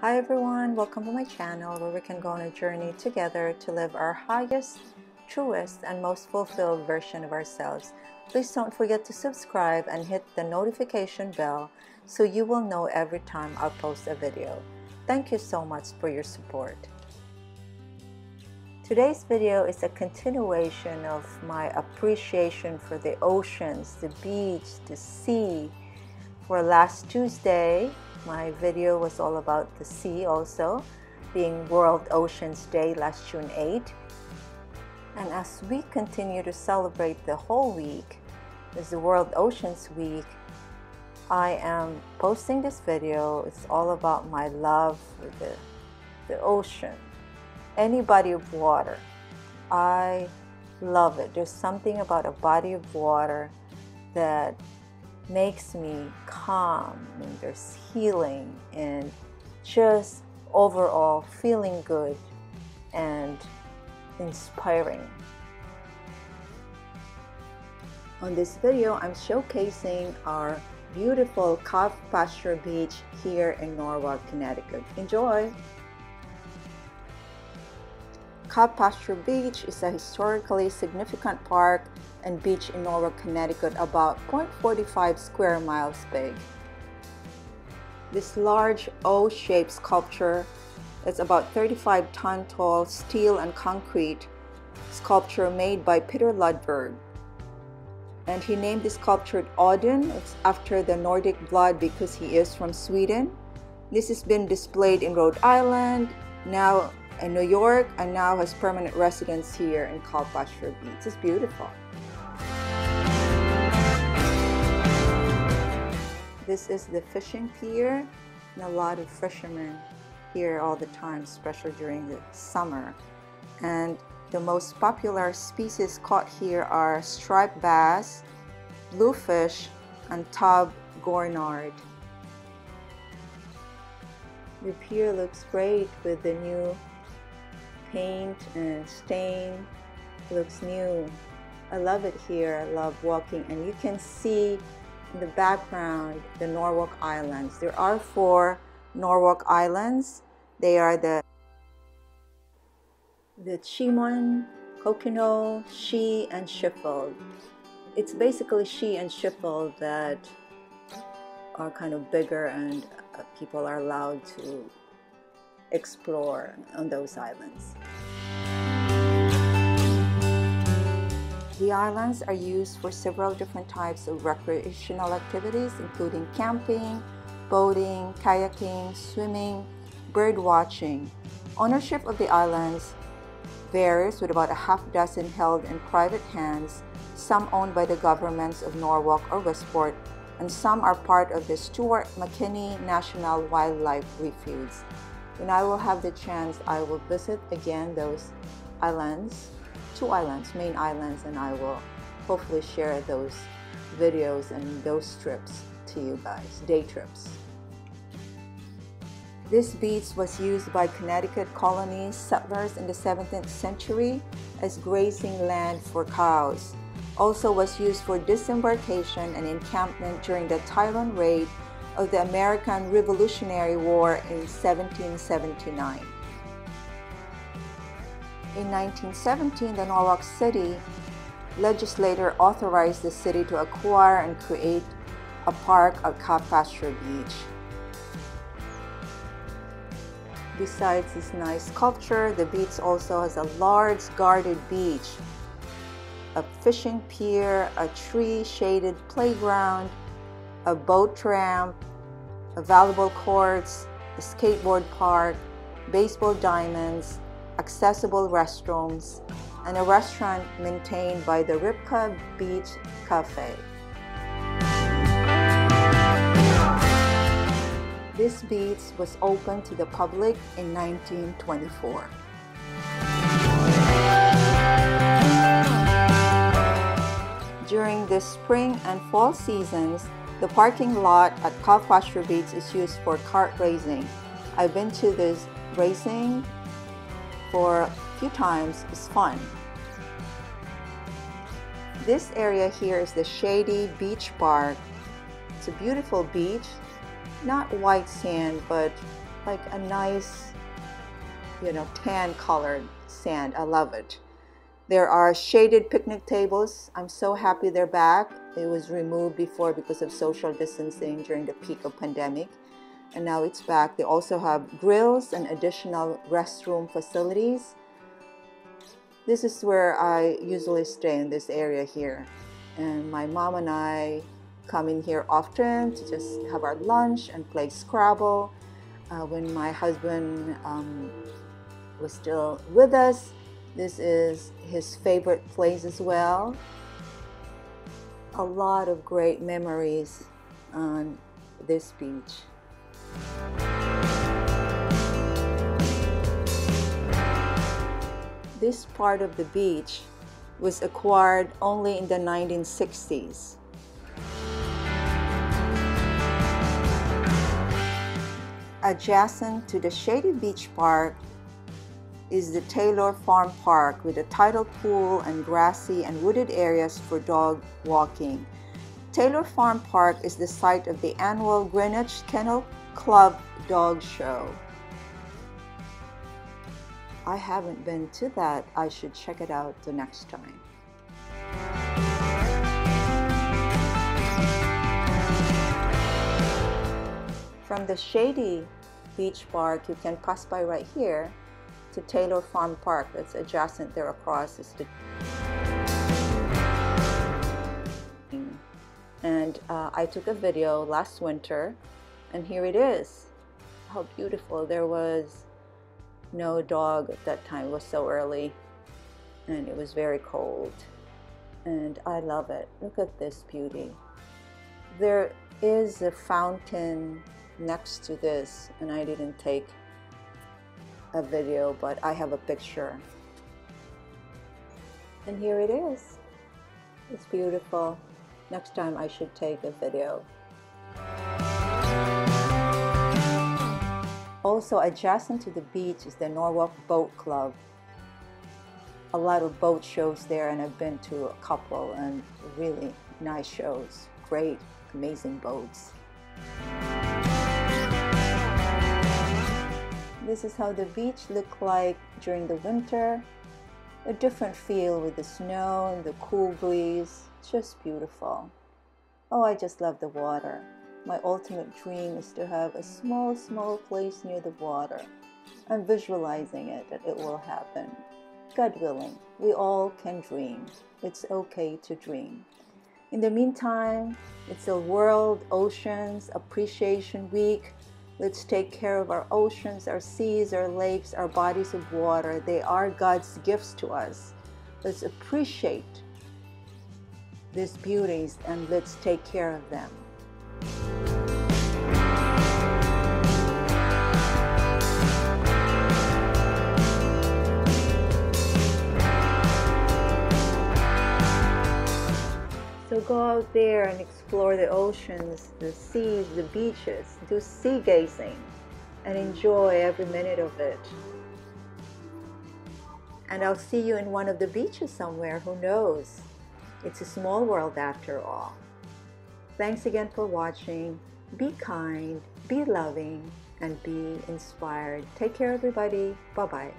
Hi everyone, welcome to my channel where we can go on a journey together to live our highest, truest, and most fulfilled version of ourselves. Please don't forget to subscribe and hit the notification bell so you will know every time I post a video. Thank you so much for your support. Today's video is a continuation of my appreciation for the oceans, the beach, the sea. For last Tuesday, my video was all about the sea also, being World Oceans Day last June 8. And as we continue to celebrate the whole week, as the World Oceans Week, I am posting this video. It's all about my love for the, the ocean, any body of water. I love it. There's something about a body of water that makes me calm and there's healing and just overall feeling good and inspiring. On this video, I'm showcasing our beautiful Calf Pasture Beach here in Norwalk, Connecticut. Enjoy! Calf Pasture Beach is a historically significant park and beach in Norwalk, Connecticut, about 0.45 square miles big. This large O-shaped sculpture is about 35 ton tall steel and concrete sculpture made by Peter Lundberg. And he named this sculpture Odin. It's after the Nordic blood because he is from Sweden. This has been displayed in Rhode Island, now in New York, and now has permanent residence here in Calf Beach. It's beautiful. This is the fishing pier and a lot of fishermen here all the time, especially during the summer. And the most popular species caught here are striped bass, bluefish, and tub gurnard. The pier looks great with the new paint and stain. It looks new. I love it here. I love walking and you can see in the background the Norwalk Islands. There are four Norwalk Islands. They are the the Chimon, Cockenoe, Ski, and Sheffield. It's basically Ski and Sheffield that are kind of bigger and uh, people are allowed to explore on those islands. The islands are used for several different types of recreational activities, including camping, boating, kayaking, swimming, bird watching. Ownership of the islands varies with about a half dozen held in private hands, some owned by the governments of Norwalk or Westport, and some are part of the Stewart McKinney National Wildlife Refuge. When I will have the chance, I will visit again those islands two islands, main islands, and I will hopefully share those videos and those trips to you guys, day trips. This beach was used by Connecticut colony settlers in the 17th century as grazing land for cows. Also was used for disembarkation and encampment during the Tryon raid of the American Revolutionary War in 1779. In 1917, the Norwalk City legislature authorized the city to acquire and create a park at Calf Pasture Beach. Besides this nice sculpture, the beach also has a large guarded beach, a fishing pier, a tree-shaded playground, a boat ramp, a volleyball courts, a skateboard park, baseball diamonds, accessible restrooms, and a restaurant maintained by the Ripka Beach Cafe. This beach was opened to the public in 1924. During the spring and fall seasons, the parking lot at Pasture Beach is used for kart racing. I've been to this racing for a few times is fun. This area here is the Shady Beach Park. It's a beautiful beach, not white sand, but like a nice, you know, tan colored sand. I love it. There are shaded picnic tables. I'm so happy they're back. It was removed before because of social distancing during the peak of pandemic. And now it's back. They also have grills and additional restroom facilities. This is where I usually stay in this area here. And my mom and I come in here often to just have our lunch and play Scrabble. Uh, when my husband um, was still with us, this is his favorite place as well. A lot of great memories on this beach. This part of the beach was acquired only in the 1960s. Adjacent to the Shady Beach Park is the Taylor Farm Park with a tidal pool and grassy and wooded areas for dog walking. Taylor Farm Park is the site of the annual Greenwich Kennel Club Dog Show. I haven't been to that. I should check it out the next time. From the shady beach park, you can pass by right here to Taylor Farm Park that's adjacent there across is the and uh, I took a video last winter and here it is. How beautiful. There was no dog at that time. It was so early. And it was very cold. And I love it. Look at this beauty. There is a fountain next to this. And I didn't take a video but I have a picture. And here it is. It's beautiful. Next time I should take a video also adjacent to the beach is the Norwalk Boat Club a lot of boat shows there and I've been to a couple and really nice shows great amazing boats This is how the beach looked like during the winter. A different feel with the snow and the cool breeze. Just beautiful. Oh, I just love the water. My ultimate dream is to have a small, small place near the water. I'm visualizing it that it will happen. God willing, we all can dream. It's okay to dream. In the meantime, it's a World Oceans Appreciation Week. Let's take care of our oceans, our seas, our lakes, our bodies of water. They are God's gifts to us. Let's appreciate these beauties and let's take care of them. So go out there and explore the oceans, the seas, the beaches, do sea gazing and enjoy every minute of it. And I'll see you in one of the beaches somewhere, who knows? It's a small world after all. Thanks again for watching. Be kind, be loving, and be inspired. Take care, everybody. Bye bye.